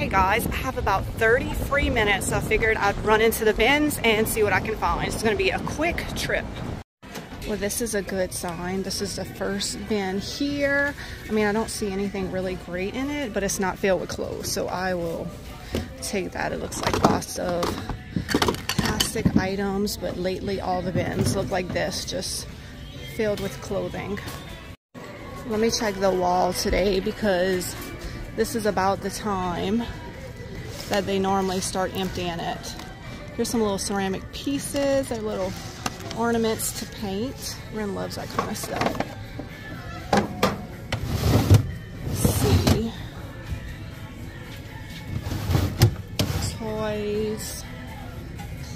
Hey guys, I have about 30 free minutes, so I figured I'd run into the bins and see what I can find. It's gonna be a quick trip. Well, this is a good sign. This is the first bin here. I mean, I don't see anything really great in it, but it's not filled with clothes, so I will take that. It looks like lots of plastic items, but lately all the bins look like this, just filled with clothing. Let me check the wall today because this is about the time that they normally start emptying it. Here's some little ceramic pieces. They're little ornaments to paint. Ren loves that kind of stuff. Let's see. Toys,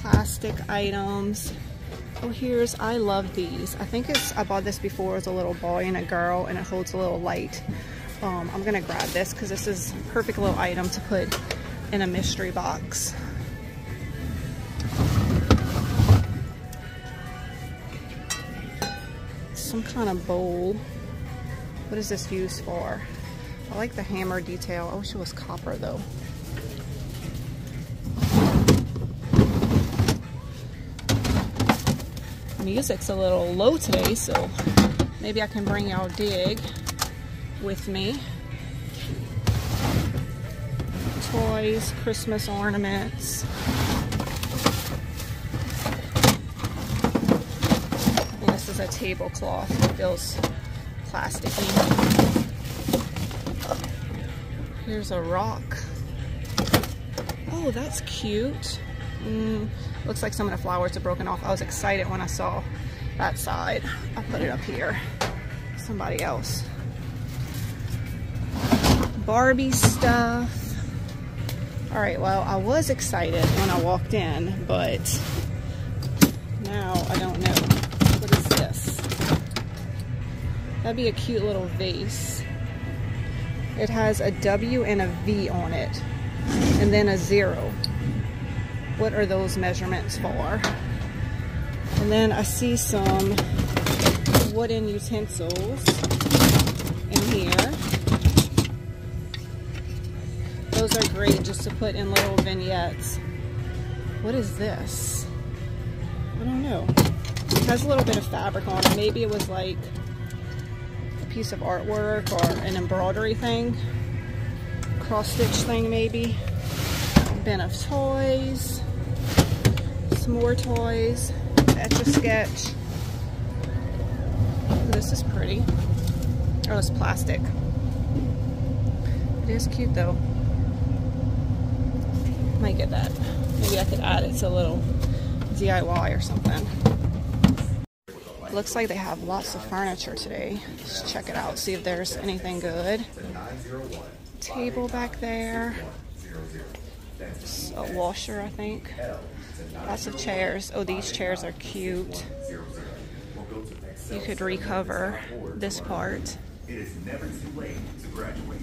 plastic items. Oh, here's, I love these. I think it's, I bought this before as a little boy and a girl and it holds a little light. Um, I'm gonna grab this because this is a perfect little item to put in a mystery box. Some kind of bowl. What is this used for? I like the hammer detail. I wish it was copper though. Music's a little low today, so maybe I can bring y'all dig with me. Toys, Christmas ornaments. And this is a tablecloth. Feels plasticky. Here's a rock. Oh, that's cute. Mm, looks like some of the flowers are broken off. I was excited when I saw that side. I'll put it up here. Somebody else. Barbie stuff. All right, well, I was excited when I walked in, but now I don't know. What is this? That'd be a cute little vase. It has a W and a V on it, and then a zero. What are those measurements for? And then I see some wooden utensils in here. Great just to put in little vignettes. What is this? I don't know. It has a little bit of fabric on it. Maybe it was like a piece of artwork or an embroidery thing. Cross stitch thing maybe. Bin of toys. Some more toys. Etch a sketch. This is pretty. Oh, it's plastic. It is cute though might get that. Maybe I could add it to a little DIY or something. Looks like they have lots of furniture today. Let's check it out, see if there's anything good. Table back there. a washer, I think. Lots of chairs. Oh, these chairs are cute. You could recover this part. It is never too late to graduate.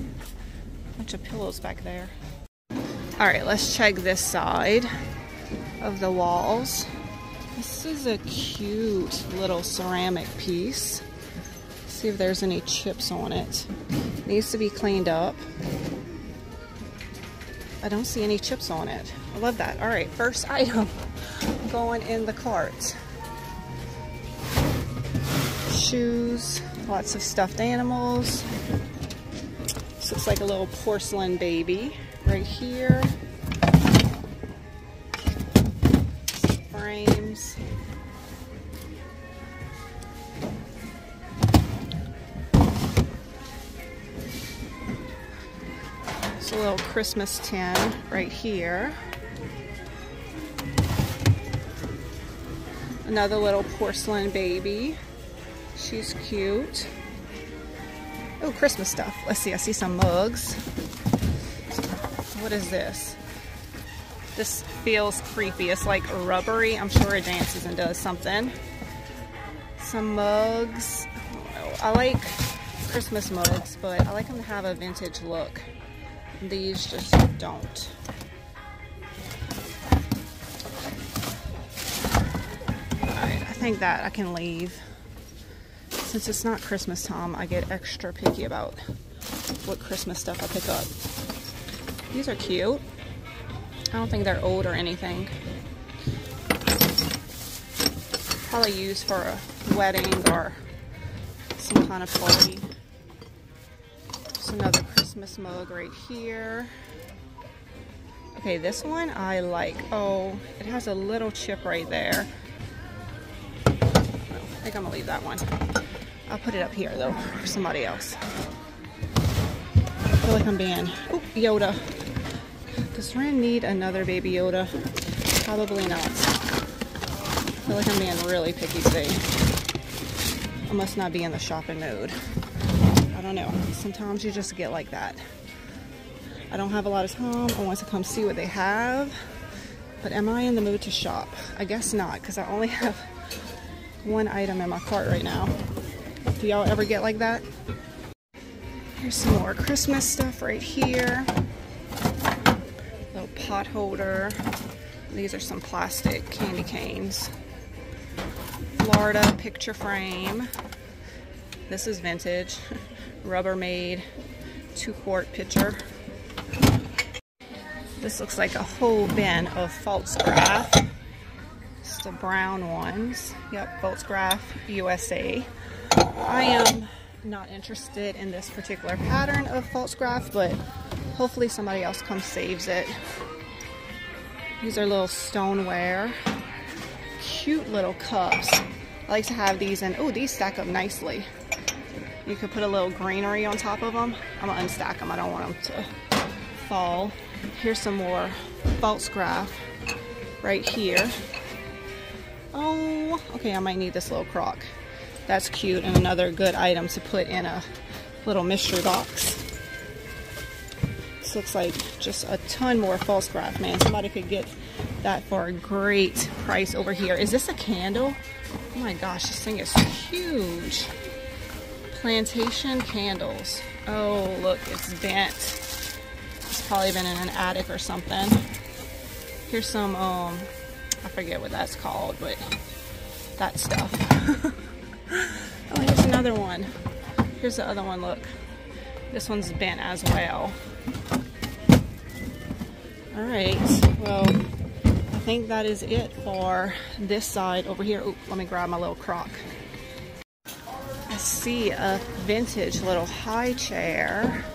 Bunch of pillows back there. All right, let's check this side of the walls. This is a cute little ceramic piece. See if there's any chips on it. Needs to be cleaned up. I don't see any chips on it. I love that. All right, first item going in the cart. Shoes, lots of stuffed animals. This looks like a little porcelain baby right here. Frames. It's a little Christmas tin right here. Another little porcelain baby. She's cute. Oh, Christmas stuff. Let's see, I see some mugs. What is this? This feels creepy. It's like rubbery. I'm sure it dances and does something. Some mugs. I, I like Christmas mugs, but I like them to have a vintage look. These just don't. Alright, I think that I can leave. Since it's not Christmas time, I get extra picky about what Christmas stuff I pick up. These are cute. I don't think they're old or anything. Probably used for a wedding or some kind of party. There's another Christmas mug right here. Okay, this one I like. Oh, it has a little chip right there. I think I'm gonna leave that one. I'll put it up here though for somebody else. I feel like I'm being, oh, Yoda. Does Ren need another baby Yoda? Probably not. I feel like I'm being really picky today. I must not be in the shopping mode. I don't know. Sometimes you just get like that. I don't have a lot of time. I want to come see what they have. But am I in the mood to shop? I guess not, because I only have one item in my cart right now. Do y'all ever get like that? Here's some more Christmas stuff right here. Pot holder. These are some plastic candy canes. Florida picture frame. This is vintage. Rubbermaid two quart pitcher. This looks like a whole bin of Pfaltzgraff. It's the brown ones. Yep, Pfaltzgraff USA. I am not interested in this particular pattern of Pfaltzgraff, but hopefully somebody else comes saves it. These are little stoneware. Cute little cups. I like to have these and oh, these stack up nicely. You could put a little greenery on top of them. I'm gonna unstack them. I don't want them to fall. Here's some more Pfaltzgraff right here. Oh, okay, I might need this little crock. That's cute and another good item to put in a little mystery box. This looks like just a ton more Pfaltzgraff, man. Somebody could get that for a great price over here. Is this a candle? Oh my gosh, this thing is huge. Plantation candles. Oh, look, it's bent. It's probably been in an attic or something. Here's some, um, I forget what that's called, but that stuff. oh, here's another one. Here's the other one, look. This one's bent as well. All right, well, I think that is it for this side over here. Ooh, let me grab my little crock I see a vintage little high chair.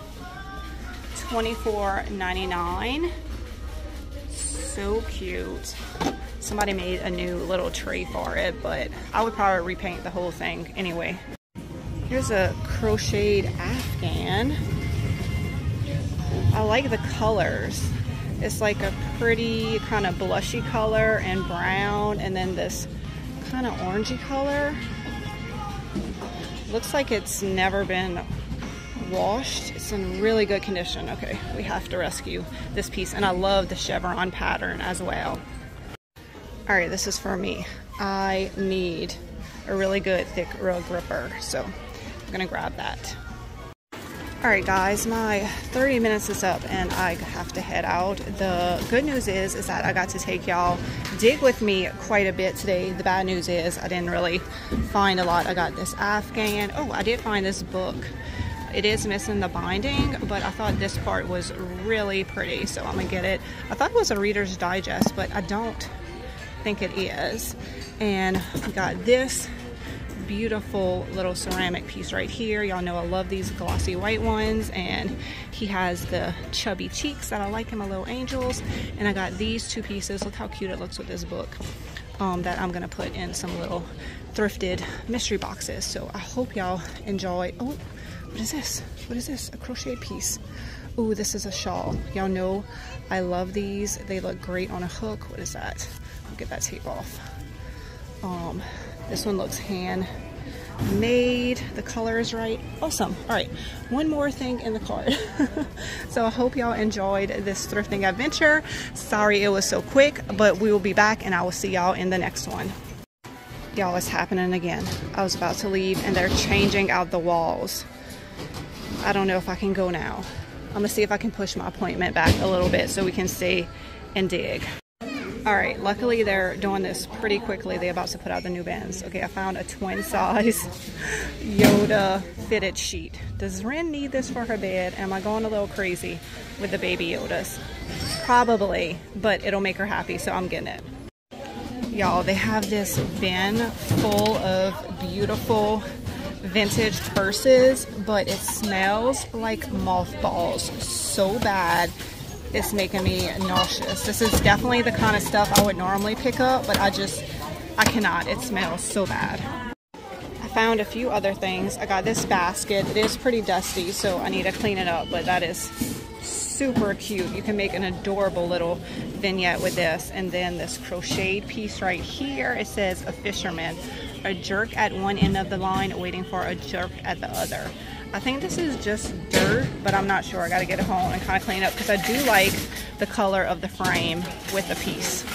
$24.99. So cute. Somebody made a new little tree for it, but I would probably repaint the whole thing anyway. Here's a crocheted Afghan. I like the colors. It's like a pretty kind of blushy color and brown and then this kind of orangey color. Looks like it's never been washed. It's in really good condition. Okay, we have to rescue this piece. And I love the chevron pattern as well. All right, this is for me. I need a really good thick rug gripper. So I'm gonna grab that. All right, guys, my 30 minutes is up and I have to head out. The good news is, is that I got to take y'all dig with me quite a bit today. The bad news is I didn't really find a lot. I got this Afghan. Oh, I did find this book. It is missing the binding, but I thought this part was really pretty, so I'm gonna get it. I thought it was a Reader's Digest, but I don't think it is. And we got this beautiful little ceramic piece right here. Y'all know I love these glossy white ones and he has the chubby cheeks that I like in my little angels. And I got these two pieces. Look how cute it looks with this book um, that I'm gonna put in some little thrifted mystery boxes. So I hope y'all enjoy. Oh, what is this? What is this? A crocheted piece. Oh, this is a shawl. Y'all know I love these. They look great on a hook. What is that? I'll get that tape off. Um, this one looks hand made. The color is right. Awesome. All right, one more thing in the cart. so I hope y'all enjoyed this thrifting adventure. Sorry it was so quick, but we will be back and I will see y'all in the next one. Y'all, it's happening again. I was about to leave and they're changing out the walls. I don't know if I can go now. I'm gonna see if I can push my appointment back a little bit so we can see and dig. All right, luckily they're doing this pretty quickly. They're about to put out the new bins. Okay, I found a twin size Yoda fitted sheet. Does Ren need this for her bed? Am I going a little crazy with the baby Yodas? Probably, but it'll make her happy, so I'm getting it. Y'all, they have this bin full of beautiful vintage purses, but it smells like mothballs so bad it's making me nauseous. This is definitely the kind of stuff I would normally pick up, but I just, I cannot. It smells so bad. I found a few other things. I got this basket. It is pretty dusty, so I need to clean it up, but that is super cute. You can make an adorable little vignette with this. And then this crocheted piece right here, it says a fisherman. A jerk at one end of the line, waiting for a jerk at the other. I think this is just dirt, but I'm not sure. I got to get it home and kind of clean up because I do like the color of the frame with the piece.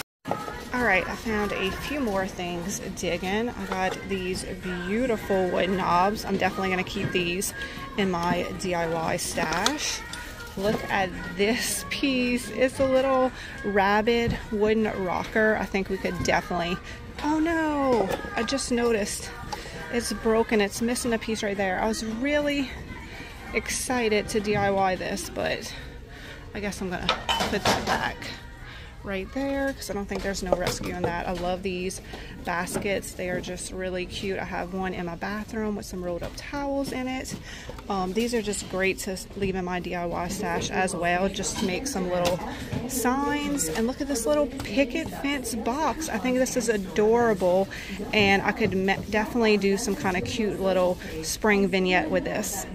All right, I found a few more things digging. I got these beautiful wood knobs. I'm definitely going to keep these in my DIY stash. Look at this piece. It's a little rabbit wooden rocker. I think we could definitely... Oh no! I just noticed it's broken. It's missing a piece right there. I was really excited to DIY this, but I guess I'm gonna put that back right there because I don't think there's no rescue in that. I love these baskets. They are just really cute. I have one in my bathroom with some rolled up towels in it. Um, these are just great to leave in my DIY stash as well, just to make some little signs. And look at this little picket fence box. I think this is adorable and I could definitely do some kind of cute little spring vignette with this.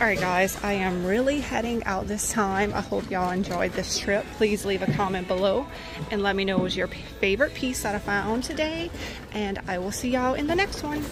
Alright guys, I am really heading out this time. I hope y'all enjoyed this trip. Please leave a comment below and let me know what was your favorite piece that I found today. And I will see y'all in the next one.